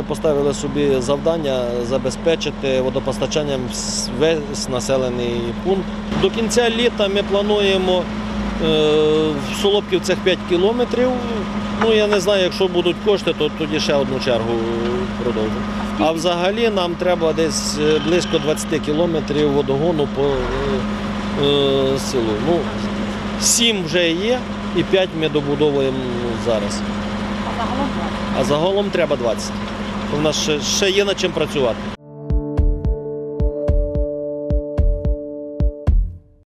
ми поставили собі завдання забезпечити водопостачанням весь населений пункт. До кінця літа ми плануємо е, в Солопківцях 5 кілометрів. Ну я не знаю, якщо будуть кошти, то тоді ще одну чергу продовжимо. А взагалі нам треба десь е, близько 20 кілометрів водогону по е, е, селу. Ну, 7 вже є і 5 ми добудовуємо зараз. А загалом треба 20. У нас ще, ще є над чим працювати.